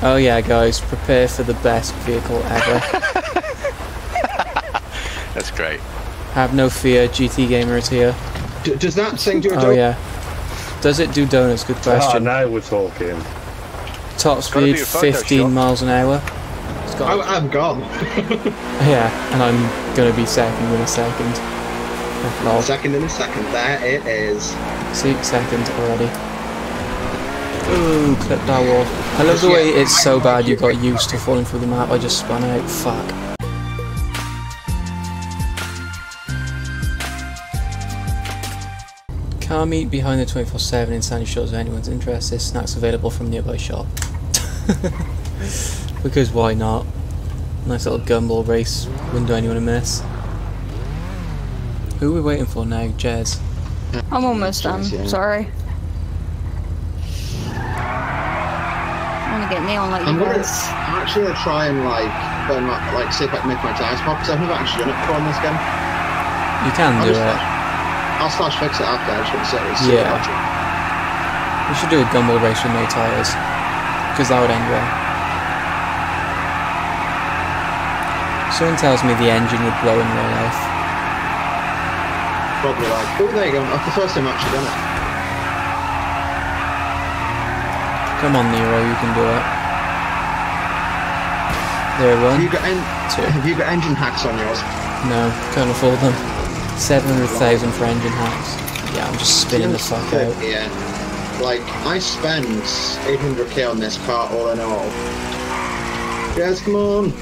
Oh yeah, guys, prepare for the best vehicle ever. That's great. Have no fear, GT Gamer is here. D- does that thing do a Oh yeah. Does it do donuts? Good Ah, question. now we're talking. Top speed, be a Photoshop. 15 miles an hour. It's got, I, I'm gone. yeah, and I'm gonna be second in a second. Lol. second in a second. There it is. See, second already. Ooh, clip that wall. I love the way it's so bad you got used to falling through the map. I just spun out. Fuck. Car meet behind the 24-7 in Sandy Shores if anyone's interested. Snacks available from nearby shop. because why not? Nice little gumball race. Wouldn't do anyone a miss. Who are we waiting for now? Jez. I'm almost done. Sorry. To get neon like I'm you gonna. guys. I'm actually gonna try and like burn my, like see if I can make my tires pop because I've never actually done it before in this game. You can I'll do just it. slash, I'll slash fix it after. I just want to see- see Yeah. what We should do a gumball race with no tyres. Because that would end well. Someone tells me the engine would blow in real life. Probably like. Oh, there you go. That's the first time I've actually done it. Come on, Nero, you can do it. There, we Have you got en- Two. Have you got engine hacks on yours? No, can't afford them. 700,000 for engine hacks. Yeah, I'm just spinning the fuck out. Yeah. Like I spent 800k on this car all in all. Guys, come on.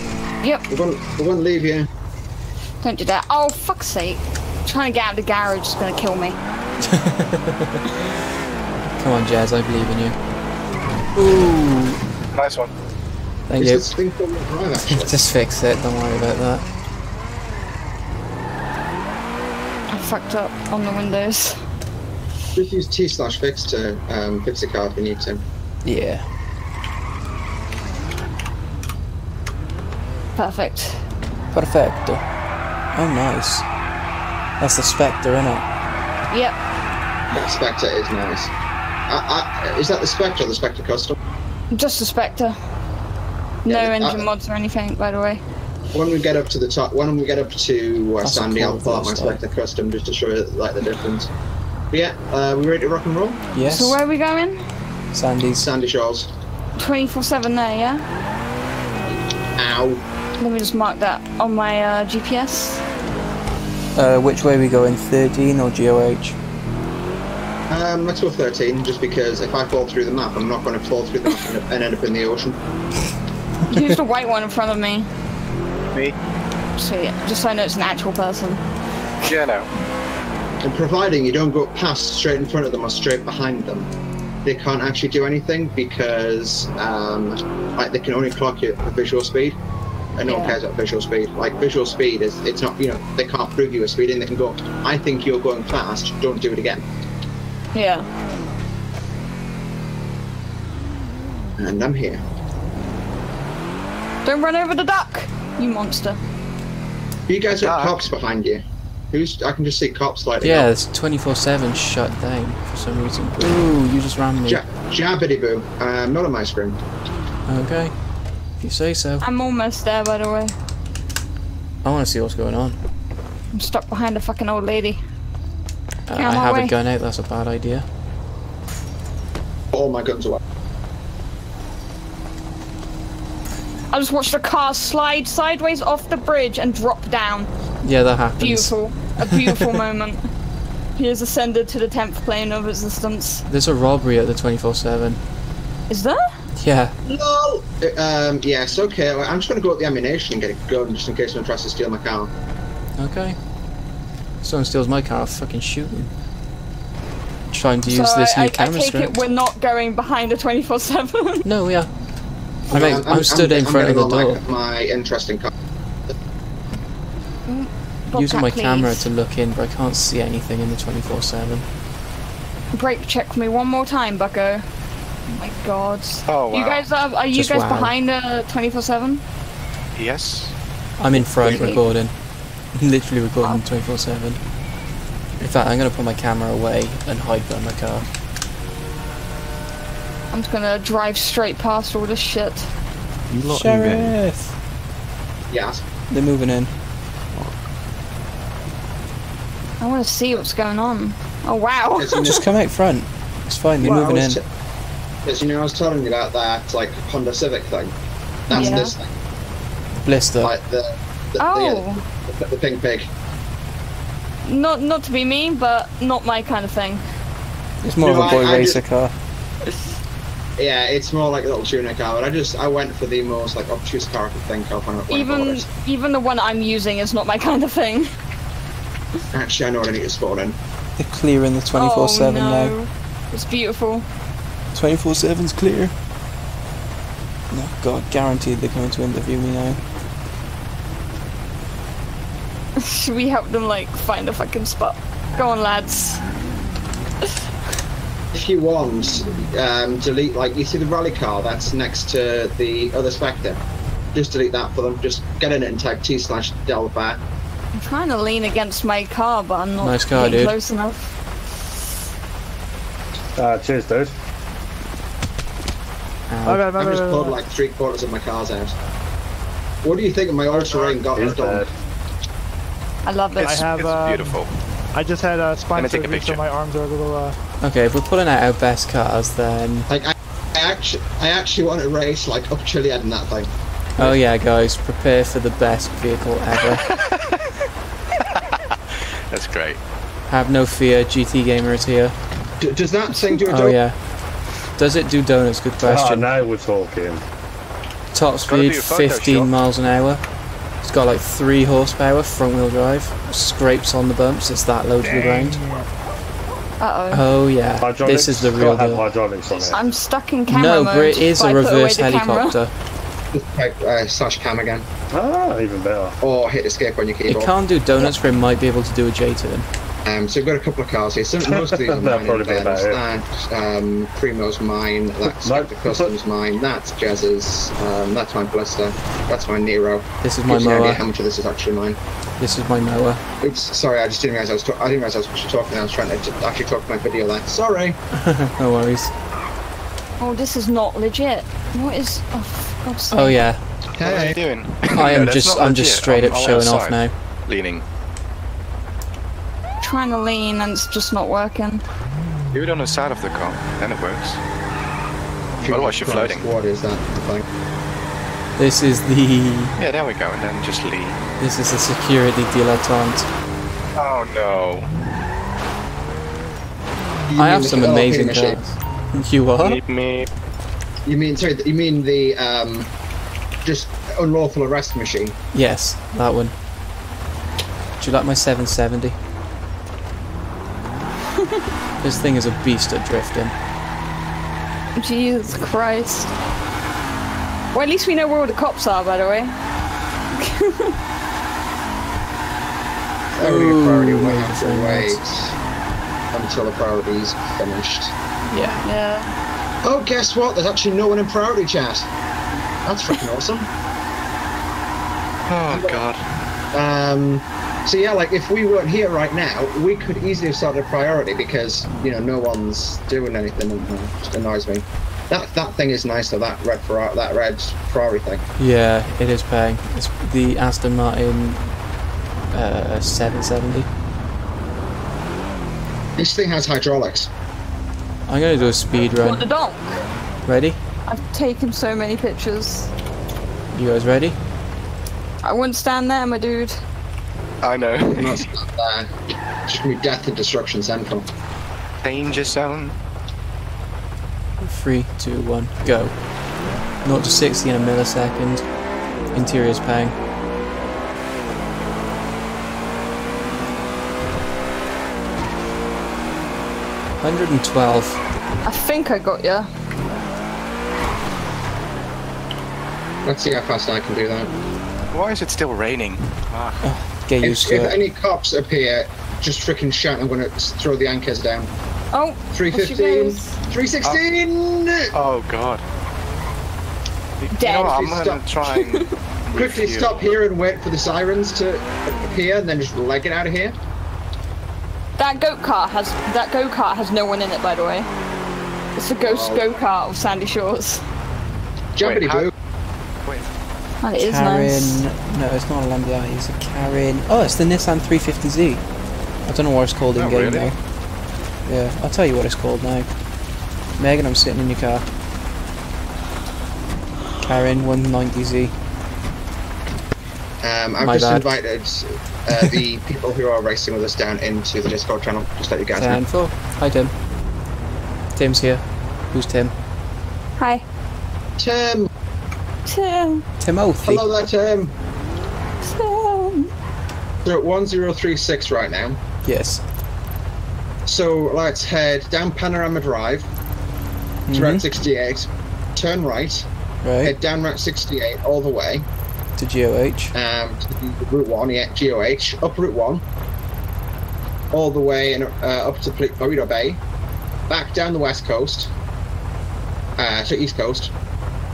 Yep, We won't. We won't leave you. don't do that. Oh, fuck's sake. Trying to get out of the garage is going to kill me. Come on, Jazz, I believe in you. Ooh, Nice one. thank Is you. this thing four-wheel actually? Just fix it, don't worry about that. I fucked up on the windows. Just use T slash fix to um, fix the car if you need to. Yeah. Perfect. Perfecto. Oh, nice. That's the Spectre, isn't it? Yep. That Spectre is nice. I, I, is that the Spectre or the Spectre Custom? Just the Spectre. No Yeah, engine I- mods or anything, by the way. When we get up to the top, when we get up to uh, Sandy, cool I'll pull out my. Spectre Custom just to show you like the difference. But yeah, uh, we ready to rock and roll? Yes. So where are we going? Sandy's. Sandy Shores. 24-7 there, yeah? Ow. Let me just mark that on my uh, GPS. Uh, which way are we going? 13 or GOH? Um, let's go 13, just because if I fall through the map, I'm not going to fall through the map and- and end up in the ocean. Who's the white one in front of me? Me? Sweet. Just so I know it's an actual person. Yeah, no. And providing you don't go past straight in front of them or straight behind them, they can't actually do anything because um, like they can only clock you at visual speed, and no one cares about visual speed. Like visual speed is it's not you know they can't prove you a speeding. They can go, I think you're going fast. Don't do it again. Yeah. And I'm here. Don't run over the duck, you monster. You guys got Ah. cops behind you. Who's? I can just see cops lighting Yeah, up. it's 24-7 shut down for some reason. Ooh, you just ran me. Ja- Jabbity boo. Um, not on my screen. Okay. If you say so. I'm almost there, by the way. I want to see what's going on. I'm stuck behind a fucking old lady. Uh, I have away. a gun out, that's a bad idea. All my guns away. I just watched a car slide sideways off the bridge and drop down. Yeah, that happens. Beautiful. A beautiful moment. He has ascended to the 10th plane of existence. There's a robbery at the 24-7. Is there? Yeah. No. Um, yes. Okay. I'm just going to go at the ammunition and get a gun just in case someone tries to steal my car. Okay. Someone steals my car, I'll fucking shoot them. Trying to use so this I, new I, I camera take script. it we're not going behind a 24-7. No, yeah. I I'm, mean, I'm, stood in I'm front of the all door, My, my interesting car. using my Bobcat, camera to look in, but I can't see anything in the 24-7. Brake check for me one more time, bucko. Oh my god. Oh, wow. You guys are, are you Just guys wow. behind a 24-7? Yes. I'm in front Really? recording. Literally recording Oh. 24-7. In fact, I'm going to put my camera away and hide behind my car. I'm just gonna drive straight past all this shit. You lot in game. Sheriff! Yes. They're moving in. I want to see what's going on. Oh wow! As you know, Just come out front. It's fine, they're well, moving in. was t- as you know, I was telling you about that like Honda Civic thing. That's Yeah. this thing, Blista. like the the, Oh, the, the, the pink pig. not not to be mean, but not my kind of thing. It's more No, of a boy I- I racer just- car. Yeah, it's more like a little tuner car, but I just I went for the most like obtuse car I could think of when I, when Even it. even the one I'm using is not my kind of thing. Actually, I know what I need to spawn in. They're clearing the 24 oh 7 no, now. it's beautiful. 24 7's clear. No, God, guaranteed they're coming to interview me now. Should we help them like find a fucking spot? Go on, lads. If you want, um, delete like you see the rally car that's next to the other Spectre. Just delete that for them. Just get in it and type T slash Delva. I'm trying to lean against my car, but I'm not Nice car, dude. close enough. Uh, cheers, dude. Ow. Okay, I've just okay, pulled okay. like three quarters of my cars out. What do you think of my ultra rain got He's done? dead. I love it. It's, have, it's um, beautiful. I just had a Let spine me take a surgery, so my arms are a little. Uh, Okay, if we're pulling out our best cars, then. Like I, I actually, I actually want to race like up Chiliad in that thing. Oh, yeah, guys, prepare for the best vehicle ever. That's great. Have no fear, GT Gamer is here. D- does that thing do a Oh, yeah. Does it do donuts? Good Ah, question. now we're talking. Top speed, be a Photoshop. 15 miles an hour. It's got like 3 horsepower, front wheel drive. Scrapes on the bumps, it's that low to the ground. Uh oh. Oh, yeah. Hydraulics. This is the real deal. hydraulics on it. I'm stuck in camera No, mode. but it is but a I put away reverse helicopter. Just uh, slash cam again, Ah, even better. or hit escape on your It keyboard. can't do donuts, but it might be able to do a J turn. Um, so we've got a couple of cars here. Some, most of these are That'll mine. probably be about it. That um, Primo's mine. That's No, the Customs mine. That's Jazz's. Um, that's my Blista. That's my Nero. This is my Gives you an idea mower. how much of this is actually mine. This is my mower. Oops, sorry, I just didn't realize I was. Ta- I didn't realize I was actually talking. I was trying to actually talk to my video there. Sorry. No worries. Oh, this is not legit. What is? Oh, God's sake. Oh yeah, What are you doing? I am No, just I'm just straight I'm- up I'm showing off now. Leaning. Trying to lean and it's just not working. Do it on the side of the car, then it works. Otherwise you're floating. What is that thing? This is the Yeah, there we go, and then just lean. this is the security dilettante. Oh no. You I have some amazing machine? cars. You are? Meet me. You mean sorry? You mean the um, just unlawful arrest machine? Yes, that one. Do you like my 770? This thing is a beast at drifting. Jesus Christ. Well, at least we know where all the cops are, by the way. Only a priority will have for to wait until the priority's finished. Yeah. Yeah. Oh, guess what? There's actually no one in priority chat. That's freaking awesome. Oh god. Um, so yeah, like if we weren't here right now, we could easily have started a priority because you know no one's doing anything, and uh, just annoys me. That that thing is nice though. That red Ferrari, that red Ferrari thing. Yeah, it is paying. It's the Aston Martin uh, 770. This thing has hydraulics. I'm gonna do a speed run. What the run. donk? Ready? I've taken so many pictures. You guys ready? I wouldn't stand there, my dude. I know. And that's uh, just gonna be death and destruction central. Danger zone. Three, two, one, go. Not to 60 in a millisecond. Interior's paying. Hundred and twelve. I think I got ya. Let's see how fast I can do that. Why is it still raining? Ah, Get If, used to if it. any cops appear, just freaking shout. I'm gonna throw the anchors down. Oh, 315, 316. Uh, oh god. You- You Dead. know, what, I'm Please gonna try and Quickly refuel. stop here and wait for the sirens to appear, and then just leg it out of here. that goat kart has that go kart has no one in it, by the way. It's a ghost Oh. go kart of Sandy Shores. Jumpity boo. Wait, And it is Karin. nice. No, it's not a Lamborghini. It's a Karin. Oh, it's the Nissan 350Z. I don't know what it's called in Oh, game really? now. Yeah, I'll tell you what it's called now. Megan, I'm sitting in your car. Karin 190Z. Um, I've My just bad. invited uh, the people who are racing with us down into the Discord channel. Just let you guys know. Ten four. Hi Tim. Tim's here. Who's Tim? Hi. Tim, Tim. Timothy. hello there, Tim. Tim. We're at 1036 right now. Yes. So let's head down Panorama Drive to Route Mhm. 68, turn right, Right. head down Route 68 all the way To GOH. um, to Route 1, yeah, GOH, up Route 1, all the way and uh, up to Ple- Burrito Bay, back down the west coast, uh, to east coast,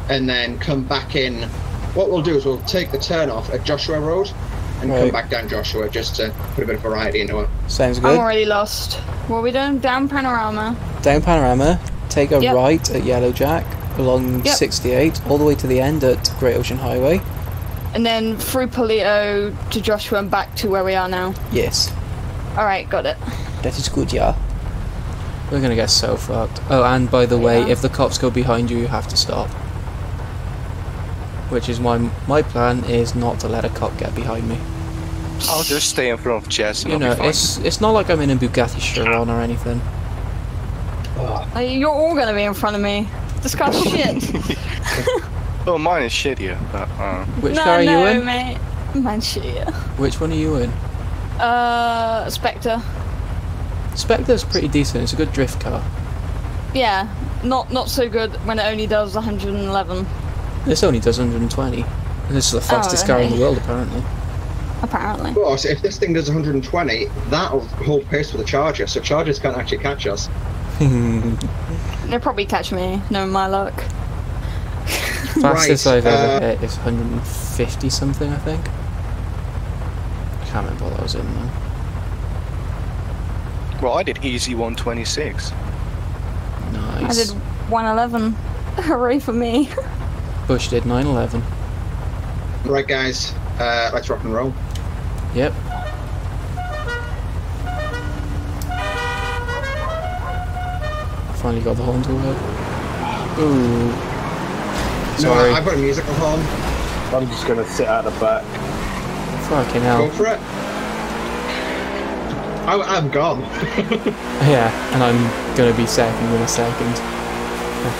and then come back in. What we'll do is we'll take the turn off at Joshua Road and come back down Joshua just to put a bit of variety into it. Sounds good. I'm already lost. What are we doing? Down Panorama. Down Panorama. Take a Yep. right at Yellowjack along Yep. 68 all the way to the end at Great Ocean Highway. And then through Paleto to Joshua and back to where we are now. Yes. Alright, got it. That is good, yeah. We're gonna get so fucked. Oh, and by the way, if the cops go behind you, you have to stop. Which is why my plan is not to let a cop get behind me. I'll just stay in front of Jess and You know, be fine. it's it's not like I'm in a Bugatti Chiron or anything. Uh, You're all gonna be in front of me. Discuss shit. Oh, mine is shittier, but uh, Which no, car are no, you in? mate. Man, shit. Which one are you in? Uh, Spectre. Spectre's pretty decent. It's a good drift car. Yeah, not not so good when it only does 111. This only does 120. And this is the fastest car in the world, apparently. Apparently. Of course, if this thing does 120, that'll hold pace with the Charger, so Chargers can't actually catch us. They'll probably catch me, knowing my luck. Fastest Right, I've ever uh, hit is 150 something, I think. I can't remember what that was in though. well, I did easy 126. Nice. I did 111. Hooray for me. Bush did 9/11. Right, guys, uh, let's rock and roll. Yep. Finally got the horn to work. Ooh. Sorry. No, I've got a musical horn. I'm just gonna sit at the back. Fucking hell. Go for it. I, I'm gone. Yeah, and I'm gonna be second in a second.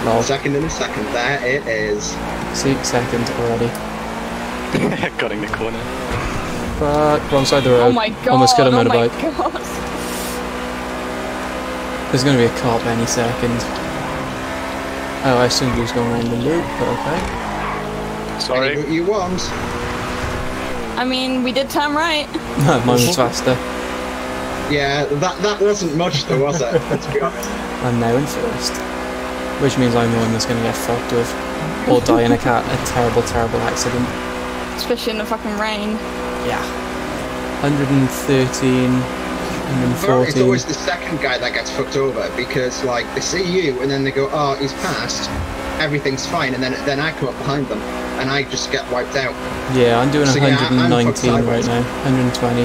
Lol. second in a second. There it is. See, seconds already. Got in the corner. Fuck, wrong side of the road. Oh my god. Almost got a oh my motorbike. god. There's gonna be a cop any second. Oh, I assumed he was going around the loop, but okay. Sorry. route you want. I mean, we did turn right. Mine was faster. Yeah, that that wasn't much though, was it? Let's be honest. I'm now in first. Which means I'm the one that's gonna get fucked with. Or die in a car a terrible, terrible accident. Especially in the fucking rain. Yeah. 113, Well, it's always the second guy that gets fucked over because like they see you and then they go, oh, he's passed. Everything's fine, and then then I come up behind them and I just get wiped out. Yeah, I'm doing So, yeah, I'm 119 right now. 120.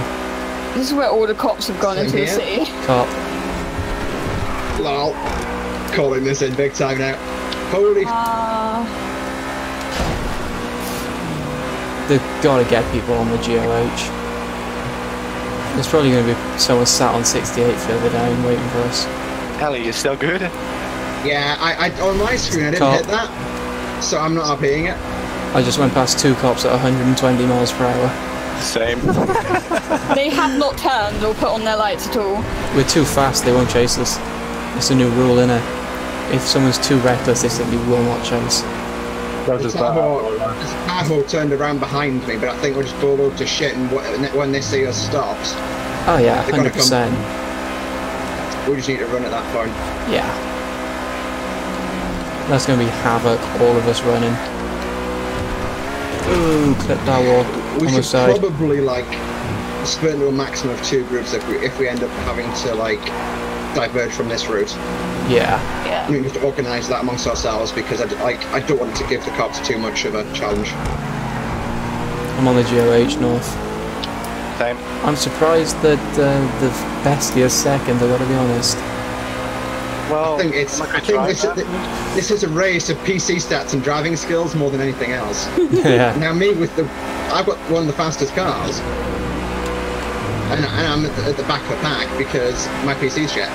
This is where all the cops have gone Same into the city. Cop. Lol. Calling this in big time now. Holy Uh, They've gotta get people on the GOH. There's probably gonna be someone sat on 68 further down waiting for us. Ellie, you're still good? Yeah, I, I on my screen I didn't Cop. hit that, so I'm not RPing it. I just went past two cops at 120 miles per hour. Same. they have not turned or put on their lights at all. We're too fast, they won't chase us. It's a new rule, innit? If someone's too reckless, they simply will not chase. That's just that. Tahoe, Tahoe turned around behind me, but I think we're just all over to shit. And when they see us stopped, Oh yeah, They're come- 100%. we just need to run at that point. Yeah. That's gonna be havoc, all of us running. Ooh, clip that wall. We should died. probably like split into a maximum of two groups if we if we end up having to like diverge from this route. Yeah. Yeah. We need to organise that amongst ourselves because I, d- like, I don't want to give the cops too much of a challenge. I'm on the GOH North. Same. I'm surprised that uh, the Bestia's second, I gotta be honest. Well, I think it's. I'm I a good think this, driver. this is a race of PC stats and driving skills more than anything else. yeah. now me with the, I've got one of the fastest cars, and, I'm at the, at the back of the pack because my PC's shit.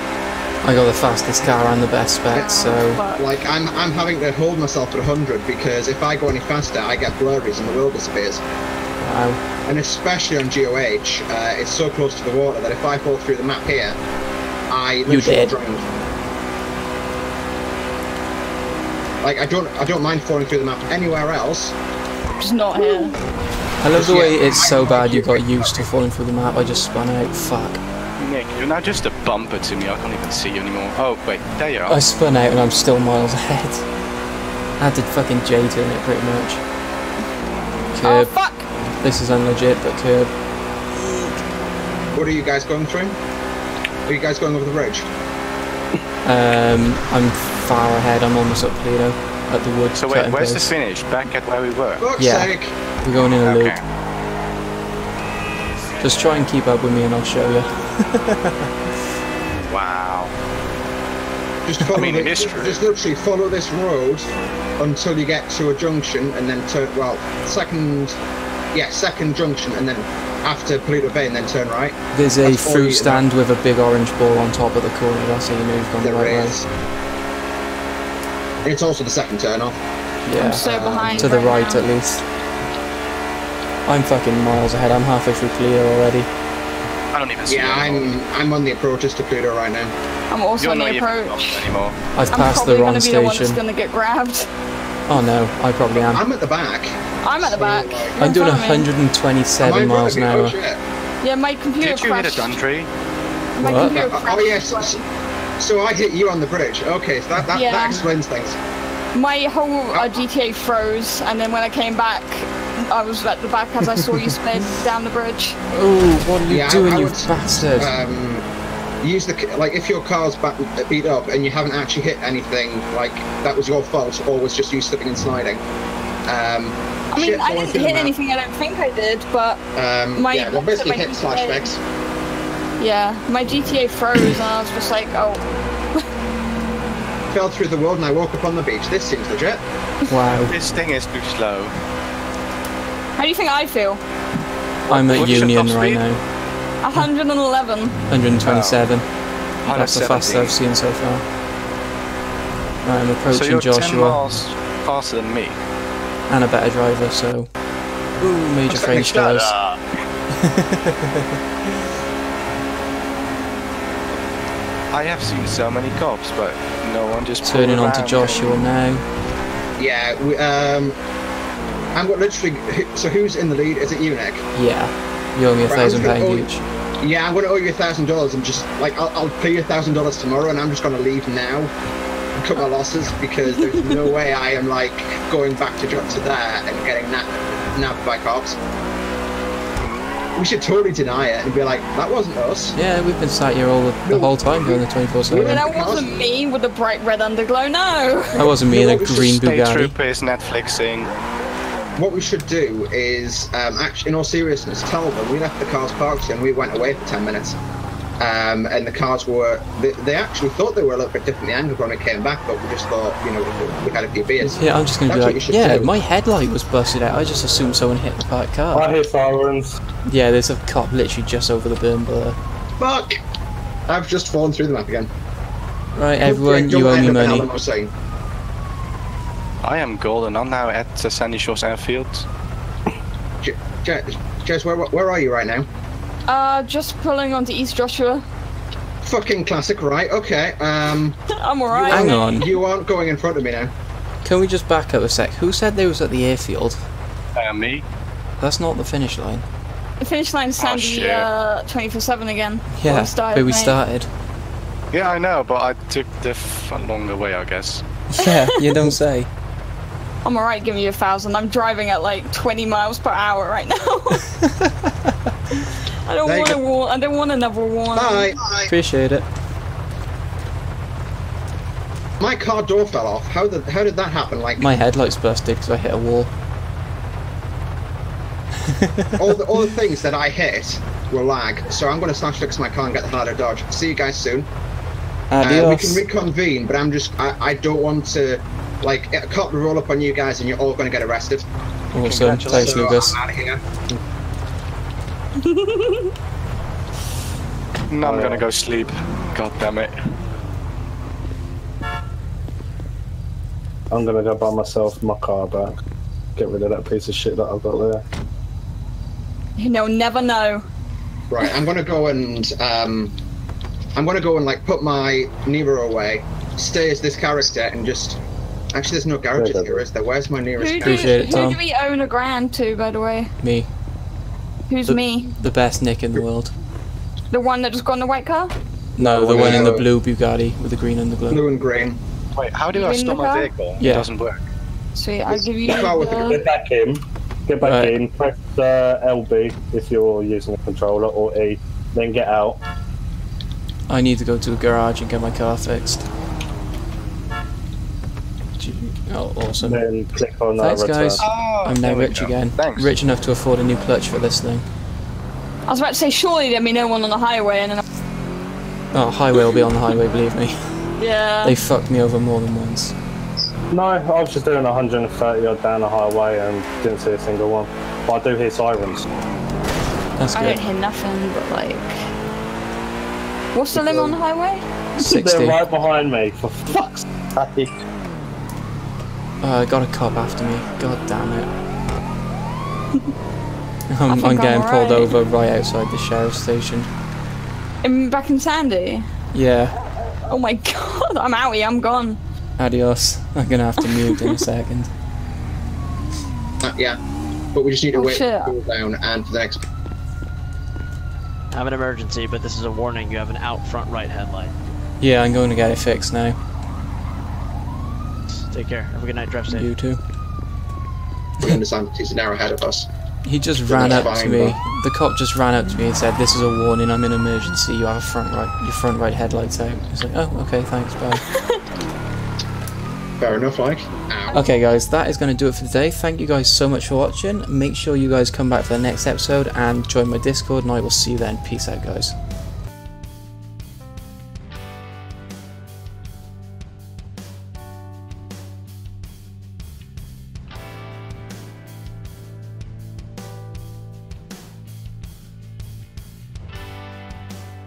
I got the fastest car and the best specs, so Like I'm, I'm having to hold myself at 100 because if I go any faster, I get blurries and the world disappears. wow. And especially on GOH, uh, it's so close to the water that if I fall through the map here, I You literally drown. Like I don't, I don't mind falling through the map anywhere else. Just not here. I love the way it's so bad you got used to falling through the map. I just spun out. Fuck. Nick, you're now just a bumper to me. I can't even see you anymore. Oh, wait, there you are. I spun out and I'm still miles ahead. I had to fucking J turn it pretty much. Oh fuck! This is unlegit, but curb. What are you guys going through? Are you guys going over the bridge? Um, I'm far ahead. I'm almost up Toledo at the woods. So wait, cutting where's the finish? Back at where we were. Fuck's Yeah. sake! We're going in a Okay. loop. Just try and keep up with me and I'll show you. Wow. Just follow mean, the, it is just literally follow this road until you get to a junction and then turn. Well, second, yeah, second junction and then after Paleto Bay and then turn right. There's a That's fruit stand with a big orange ball on top of the corner. That's how you know you've gone the right is. It's also the second turn off. Yeah. I'm so um, behind. to the right now. at least. I'm fucking miles ahead. I'm halfway through Pluto already. I don't even see. Yeah, I'm I'm on the approaches to Pluto right now. I'm also You're on not the even approach. anymore. I've I'm passed probably the wrong gonna be the one that's gonna get grabbed. Oh no, I probably am. I'm at the back. I'm at the back. You're I'm doing front of me. 127 miles an? Oh, hour. Yeah, my computer Did you hit crashed. a country? My What? computer Oh, crashed. oh yes. So I hit you on the bridge. Okay, so that that, Yeah. that explains things. My whole uh, GTA froze, and then when I came back, I was at the back as I saw you spin down the bridge. Oh, what are you Yeah, doing, I you would, bastard? Um, use the like if your car's back, beat up and you haven't actually hit anything, like that was your fault, or was just you slipping and sliding. Um, I mean, shit I didn't hit map. anything. I don't think I did, but Um, my- yeah, well, basically my hit slash GTA. fix. Yeah, my GTA froze, and I was just like, oh, Fell through the world and I woke up on the beach. This seems legit. Wow. This thing is too slow. how do you think I feel? I'm at what's Union right now. 111. 127. That's the fastest I've seen so far. Right, I'm So approaching you're 10 Joshua miles faster than me. and a better driver, so. Ooh, major Shut frame stars. up. I have seen so many cops, but no one just Turning on to around. Joshua now. Yeah, we, um, I'm got literally. So who's in the lead? Is it you, Nick? Yeah. You owe me a Right, thousand just gonna owe- each. Yeah, I'm going to owe you a thousand dollars and just like I'll, I'll pay you a thousand dollars tomorrow, and I'm just going to leave now and cut my losses because there's no way I am like going back to to there and getting nabbed, nabbed by cops. We should totally deny it and be like, that wasn't us. Yeah, we've been sat here all the, the No. whole time during the 24 But 7. that wasn't me with the bright red underglow, no! That wasn't me in a it was green State Bugatti. Trooper is Netflixing. What we should do is, um, actually, in all seriousness, tell them we left the cars parked and we went away for ten minutes. Um, and the cars were, they, they actually thought they were a little bit differently angled when it came back, but we just thought, you know, we, we had a few beers. Yeah, I'm just gonna That's be you like, yeah, do. my headlight was busted out. I just assumed someone hit the parked I car. hear sirens. Yeah, there's a cop literally just over the berm below. Fuck! I've just fallen through the map again. Right, everyone, you owe end me up in money. Alamo I am golden. I'm now at the Sandy Shores Airfield. J- J- where, where are you right now? Uh, just pulling onto East Joshua. Fucking classic, right? Okay. Um, I'm alright. Hang on. you aren't going in front of me now. Can we just back up a sec? Who said they was at the airfield? Uh, me? That's not the finish line. The finish line's Oh, Sandy shit. uh, 24-7 again. Yeah, Where we started, where we mate. started. Yeah, I know, but I took the f- longer way, I guess. Yeah, you don't say. I'm alright give me a thousand. I'm driving at like 20 miles per hour right now. I don't There want a go. warn. I don't want another warning. Bye. Appreciate it. My car door fell off. How did how did that happen? Like My headlights busted because I hit a wall. all the all the things that I hit were lag. So I'm gonna slash fix my car and get the harder dodge. See you guys soon. Uh, we can reconvene, but I'm just I, I don't want to like a cop will roll up on you guys and you're all gonna get arrested. awesome. Thanks, So Lucas. I'm out of here. No, I'm gonna go sleep. God damn it. I'm gonna go buy myself my car back. Get rid of that piece of shit that I've got there. You'll never know. Right, I'm gonna go and um, I'm gonna go and like put my Nero away, stay as this character, and just. Actually, there's no garages Yeah, here, is there? Where's my nearest Who do, garage? Appreciate it, who do we own a grand to, by the way? Me. Who's The- me? The best Nick in the world. The one that just got in the white car? No, the one in the blue Bugatti with the green and the Blue Blue and green. Wait, how do You I stop my vehicle? Yeah. It doesn't work. Sweet, I'll give you Car with the the... Get back in. Get back Right. in. Press uh, LB if you're using a controller, or E. Then get out. I need to go to a garage and get my car fixed. Oh, awesome. Then click on Thanks, return. guys. Oh, I'm now rich go. again. Thanks. Rich enough to afford a new clutch for this thing. I was about to say, surely there'll be no one on the highway, and then... I- Oh, highway will be on the highway, believe me. Yeah. They fucked me over more than once. No, I was just doing 130 odd down the highway and didn't see a single one. But I do hear sirens. That's I don't hear nothing, but like... What's the limit on the highway? 60. They're right behind me. For fuck's sake. Oh, I got a cop after me. God damn it. I'm, I'm I'm getting pulled alright. over right outside the sheriff's station. In, back in Sandy? Yeah. Oh my god, I'm out here, I'm gone. Adios. I'm gonna have to mute in a second. Uh, yeah, but we just need to Oh, wait shit. for it to cool down and for the next. I have an emergency, but this is a warning. You have an out front right headlight. Yeah, I'm going to get it fixed now. Take care. Have a good night. Drive safe. You too. We understand that he's an hour ahead of us. He just Then ran up that's to me. but- The cop just ran up to me and said, "This is a warning. I'm in emergency. You have a front right, your front right headlights out." I was like, "Oh, okay, thanks, bye." Fair enough, like. Ow. okay, guys, that is going to do it for today. Thank you guys so much for watching. Make sure you guys come back for the next episode and join my Discord, and I will see you then. Peace out, guys.